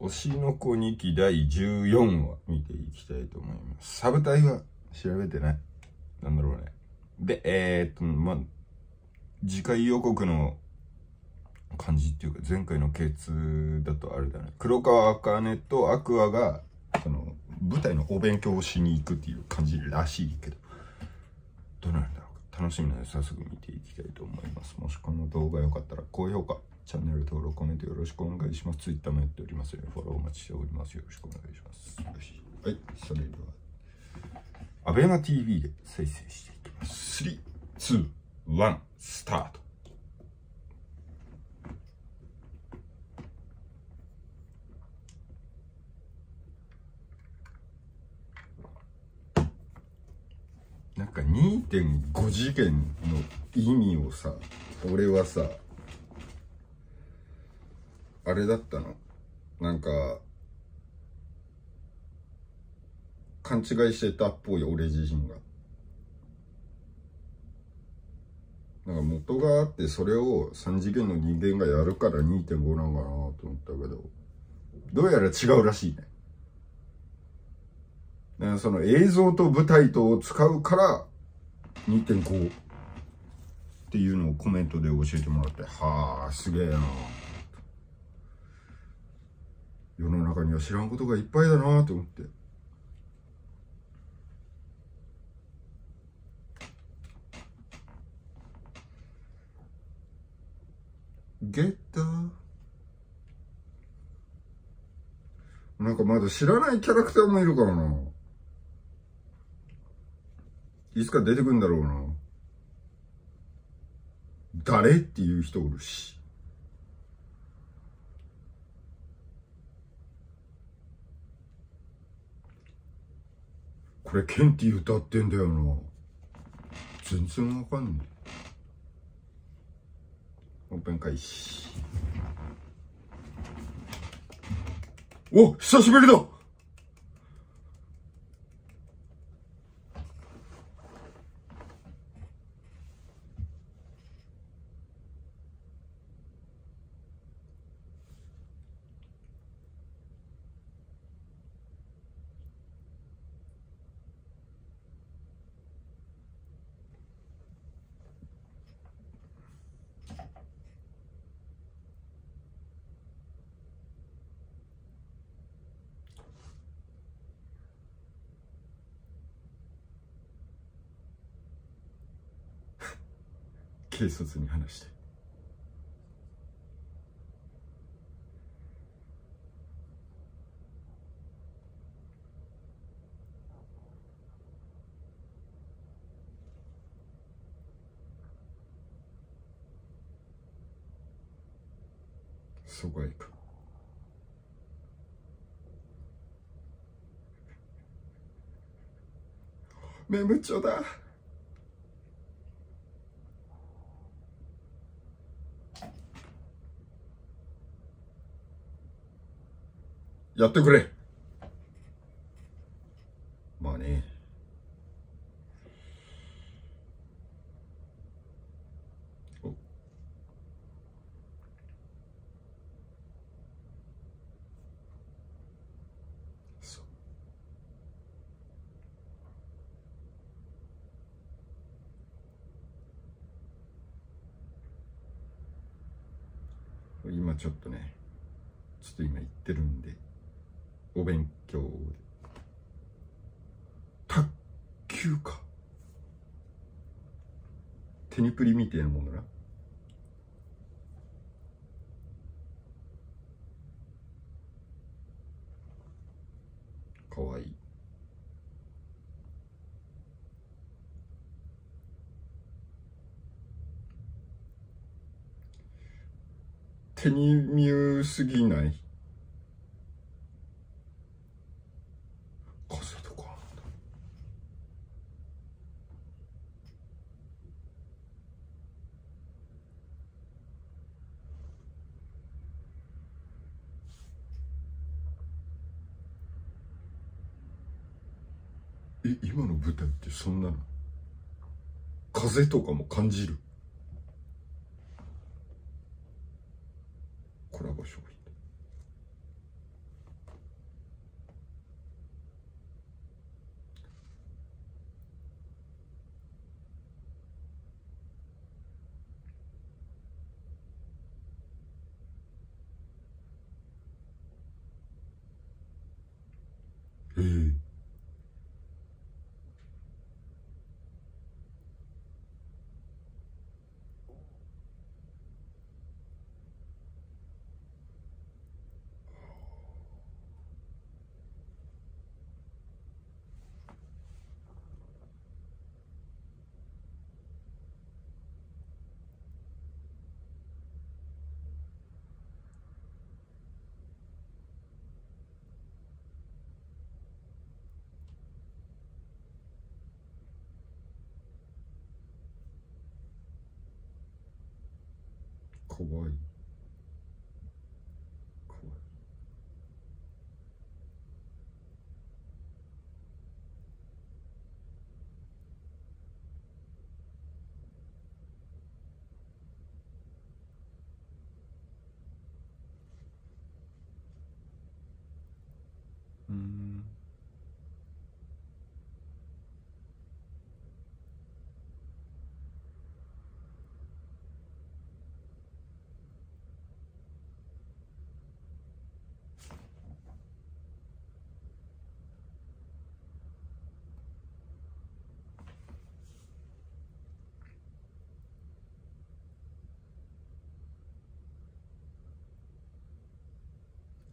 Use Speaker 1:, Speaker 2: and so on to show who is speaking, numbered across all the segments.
Speaker 1: 推しの子2期第14話見ていきたいと思います。サブタイは調べてない。なんだろうね。で、えー、っと、ま、次回予告の感じっていうか、前回のケツだとあれだね。黒川茜とアクアが、その、舞台のお勉強をしに行くっていう感じらしいけど、どうなるんだろうか。楽しみなので早速見ていきたいと思います。もしこの動画良かったら高評価、チャンネル登録、コメントよろしくお願いします。Twitter もやっておりますので、フォローお待ちしております。よろしくお願いします。よしはい、それでは、アベマ TV で再生していきます。3、2、1、スタート。なんか2.5次元の意味をさ、俺はさ、あれだったの？なんか、勘違いしてたっぽい俺自身が。なんか元があってそれを3次元の人間がやるから2.5なんかなと思ったけど、どうやら違うらしいね。だかその映像と舞台とを使うから2.5っていうのをコメントで教えてもらって、はあ、すげえな。世の中には知らんことがいっぱいだなと思って。ゲットなんかまだ知らないキャラクターもいるからな。いつか出てくんだろうな。誰？っていう人おるし。これケンティ歌ってんだよな。全然わかんねえ。本編開始。お久しぶりだ警察に話して。そこへ行く。眠っちょだ。やってくれ。まあね。今ちょっとね、ちょっと今言ってるんで。お勉強で。卓球か。テニプリみたいなものな。かわいい。手に見うすぎないそんなの。風とかも感じる。コラボ商品。ええーかわいいかわいいうん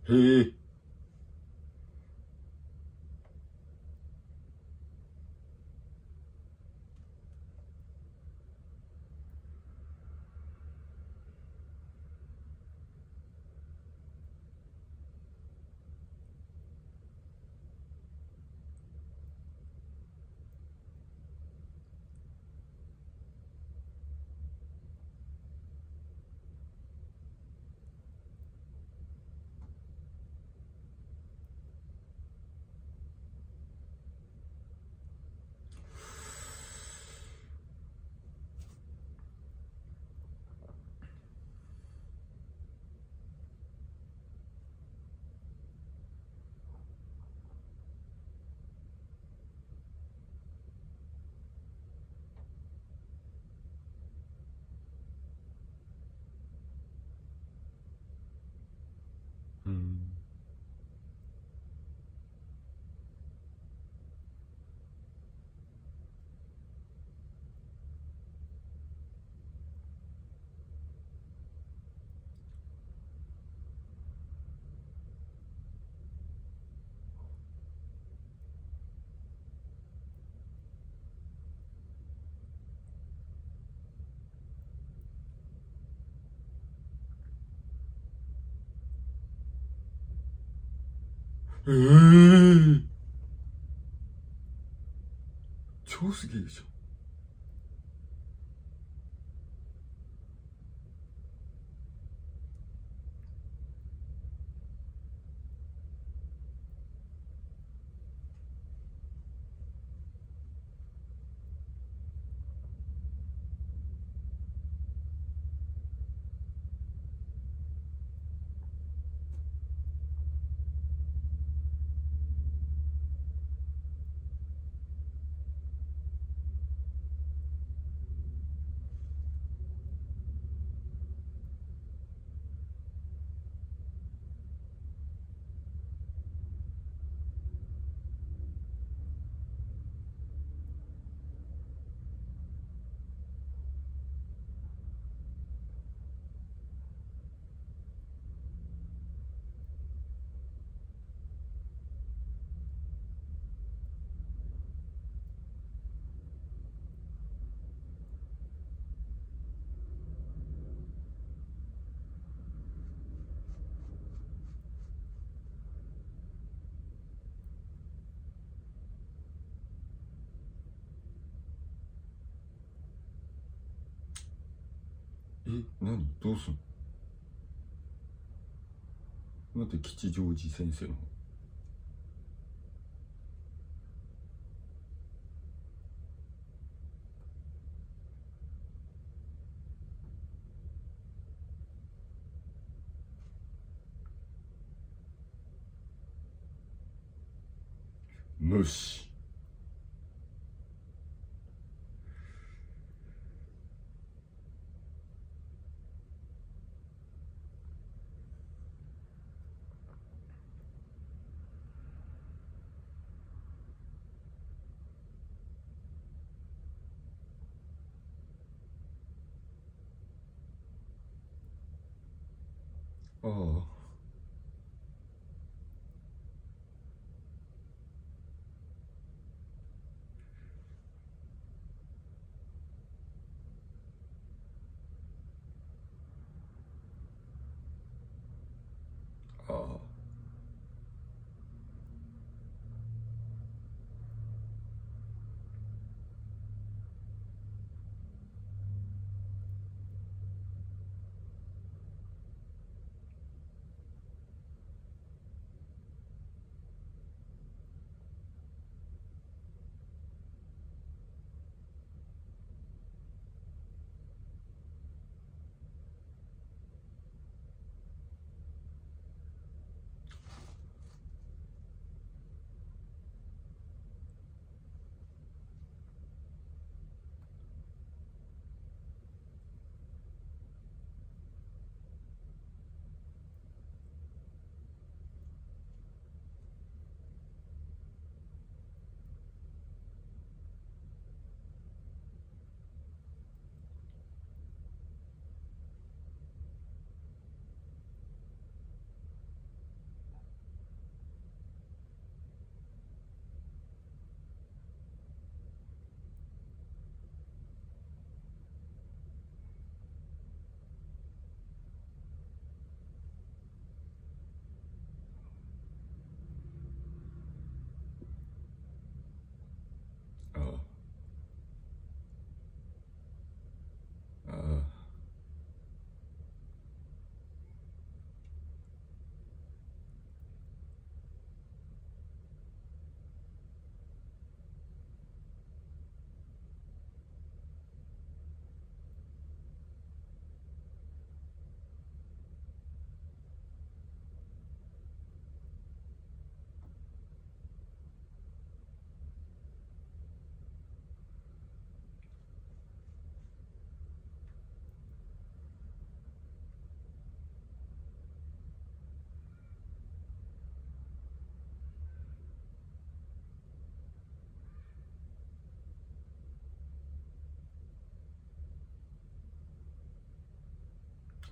Speaker 1: へえうんええ超すげえじゃんえ何？どうすんの？待って吉祥寺先生の。無視。哦。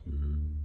Speaker 1: Mm-hmm.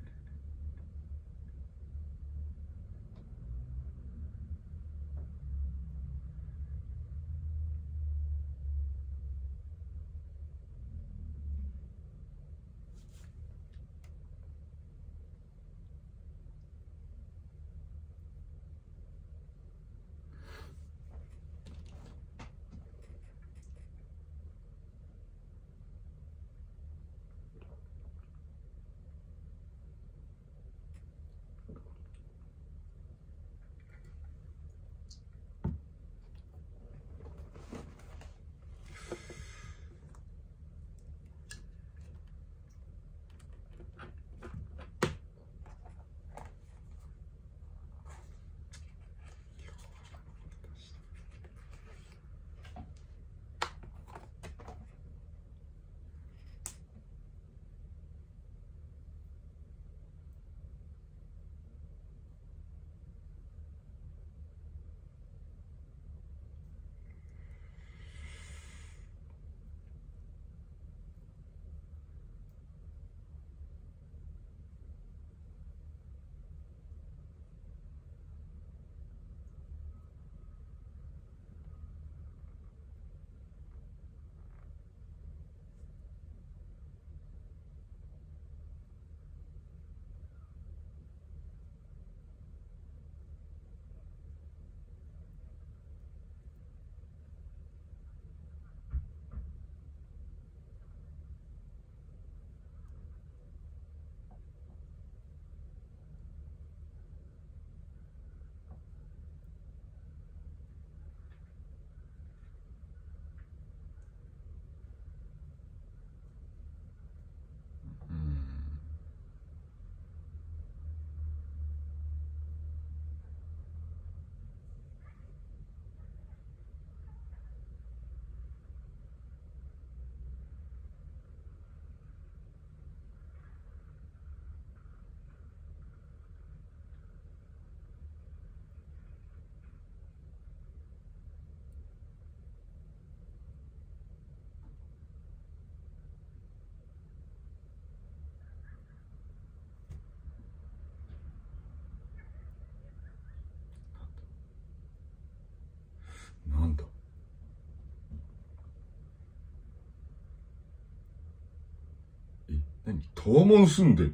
Speaker 1: 何東門住んでんの？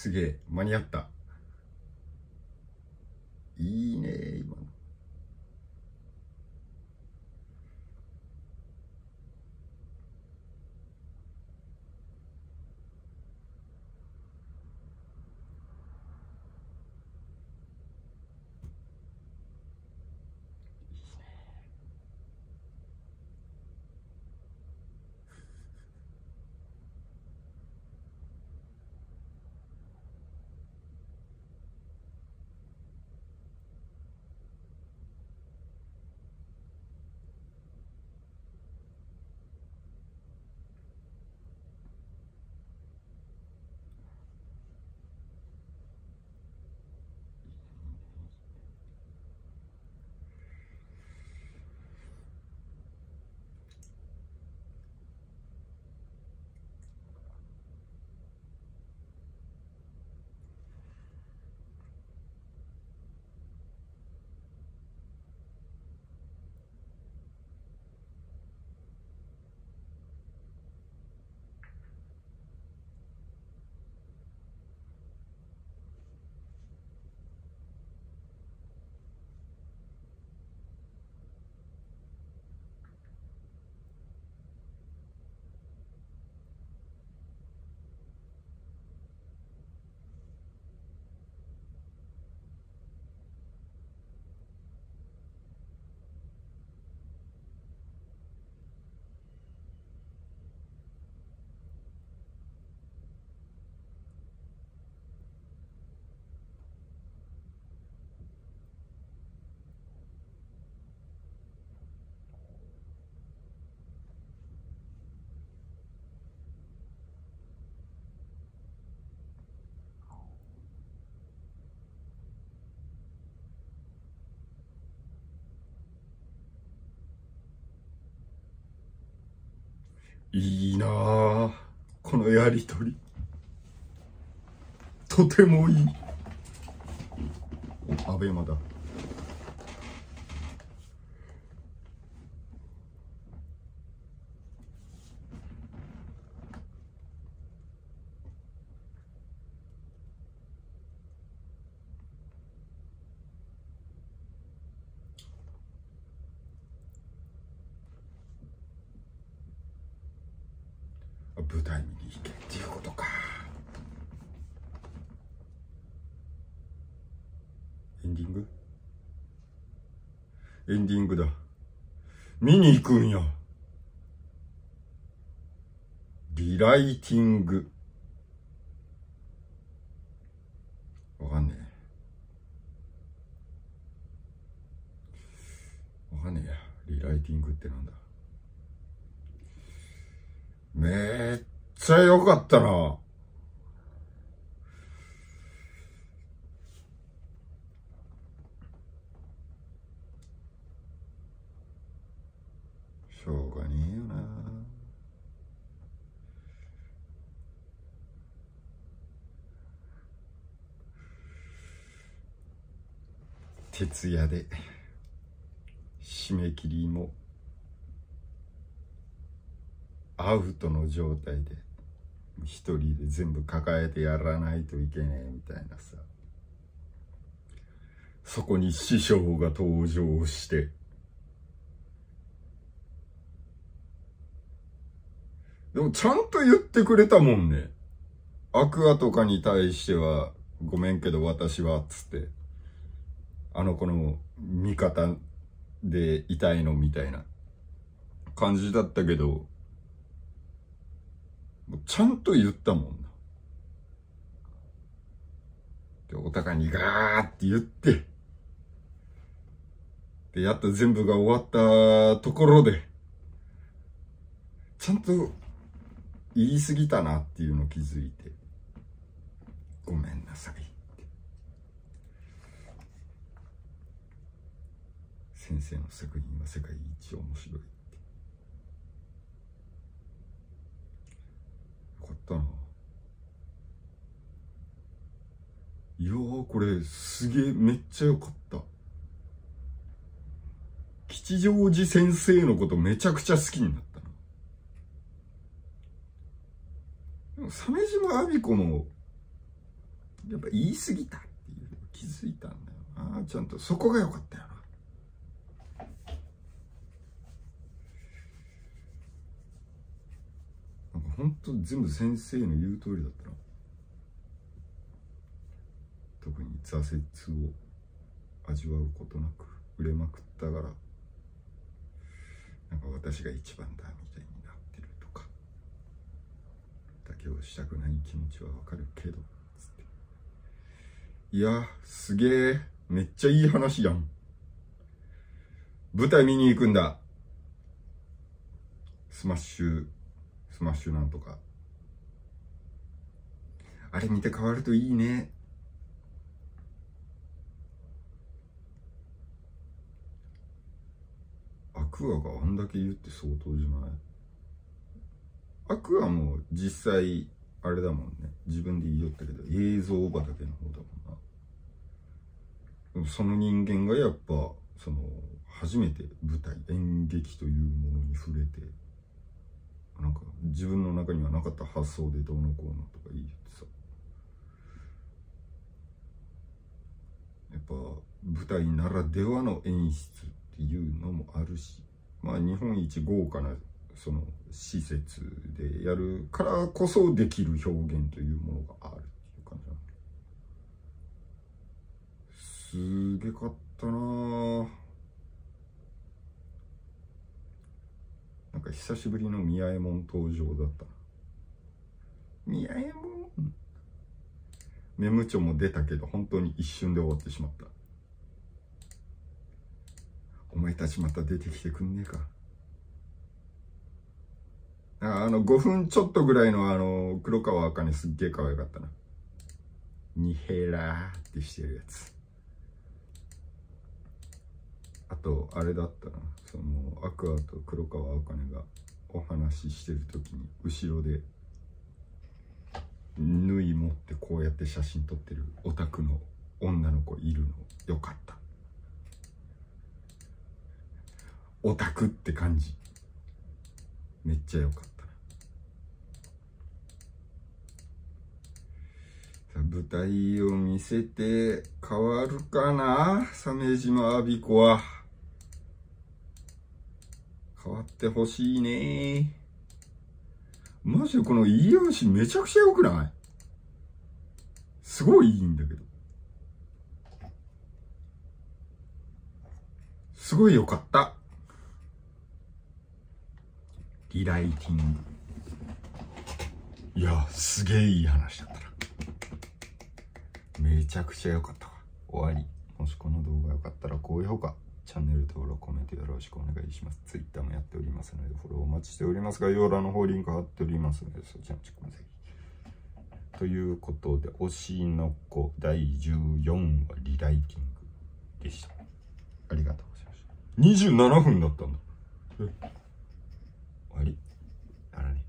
Speaker 1: すげえ、間に合った。いいなあこのやりとり。とてもいい。アベマだ。舞台見に行けっていうことか。エンディング？エンディングだ。見に行くんや。リライティング。わかんねえ。わかんねえや。リライティングってなんだ？めっちゃ良かったな。しょうがねえよな。徹夜で締め切りもアウトの状態で一人で全部抱えてやらないといけねえみたいなさそこに師匠が登場してでもちゃんと言ってくれたもんね。アクアとかに対しては、ごめんけど私はっ、つって。あの子の味方でいたいのみたいな感じだったけど、ちゃんと言ったもんな。で、お互いにガーって言って、で、やっと全部が終わったところで、ちゃんと言い過ぎたなっていうの気づいて、ごめんなさいって。先生の作品は世界一面白い。ったないやーこれすげえめっちゃ良かった。吉祥寺先生のことめちゃくちゃ好きになったな鮫島亜美子もやっぱ言い過ぎたっていう気づいたんだよああちゃんとそこが良かったよな。なんか本当全部先生の言う通りだったな。特に挫折を味わうことなく売れまくったからなんか私が一番だみたいになってるとか妥協したくない気持ちはわかるけどつって。いやすげえめっちゃいい話やん。舞台見に行くんだ。スマッシュスマッシュなんとか。あれ見て変わるといいね。クアがあんだけ言って相当じゃない？アクアも実際あれだもんね。自分で言いよったけど映像畑の方だもんな。その人間がやっぱその初めて舞台演劇というものに触れてなんか自分の中にはなかった発想でどうのこうのとか言ってさ。やっぱ舞台ならではの演出。いうのもあるしまあ日本一豪華なその施設でやるからこそできる表現というものがあるっていう感じなすげかったな。なんか久しぶりの宮右衛門登場だった宮右衛門？メムチョも出たけど本当に一瞬で終わってしまった。お前たちまた出てきてくんねえか。あの5分ちょっとぐらいのあの黒川茜すっげえ可愛かったな。ニヘラーってしてるやつ。あとあれだったな。そのアクアと黒川茜がお話ししてる時に後ろで縫い持ってこうやって写真撮ってるオタクの女の子いるのよかった。オタクって感じ。めっちゃよかった。さ舞台を見せて変わるかな？鮫島阿鼻子は。変わってほしいね。マジでこの家足めちゃくちゃ良くない？すごいいいんだけど。すごい良かった。リライティング。いやすげえいい話だったな。めちゃくちゃ良かったわ。終わり。もしこの動画良かったら高評価チャンネル登録コメントよろしくお願いします。Twitter もやっておりますのでフォローお待ちしております。が要欄の方リンク貼っておりますのでそちらもチェックください。ということで推しの子第14話リライティングでした。ありがとうございました。27分だったんだ。終わり。あられ。